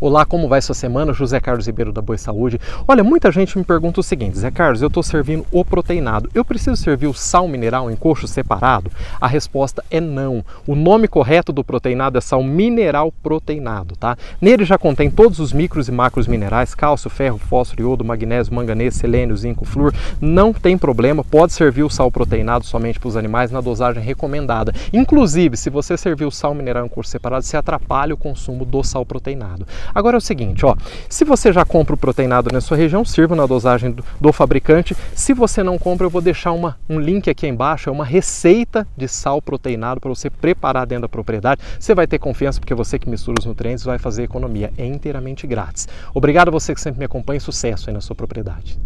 Olá, como vai sua semana? José Carlos Ribeiro da Boa Saúde. Olha, muita gente me pergunta o seguinte, Zé Carlos, eu estou servindo o proteinado. Eu preciso servir o sal mineral em coxo separado? A resposta é não. O nome correto do proteinado é sal mineral proteinado, tá? Nele já contém todos os micros e macros minerais, cálcio, ferro, fósforo, iodo, magnésio, manganês, selênio, zinco, flúor. Não tem problema, pode servir o sal proteinado somente para os animais na dosagem recomendada. Inclusive, se você servir o sal mineral em coxo separado, se atrapalha o consumo do sal proteinado. Agora é o seguinte, ó, se você já compra o proteinado na sua região, sirva na dosagem do, do fabricante. Se você não compra, eu vou deixar uma, um link aqui embaixo, é uma receita de sal proteinado para você preparar dentro da propriedade. Você vai ter confiança porque você que mistura os nutrientes vai fazer economia. É inteiramente grátis. Obrigado a você que sempre me acompanha. Sucesso aí na sua propriedade.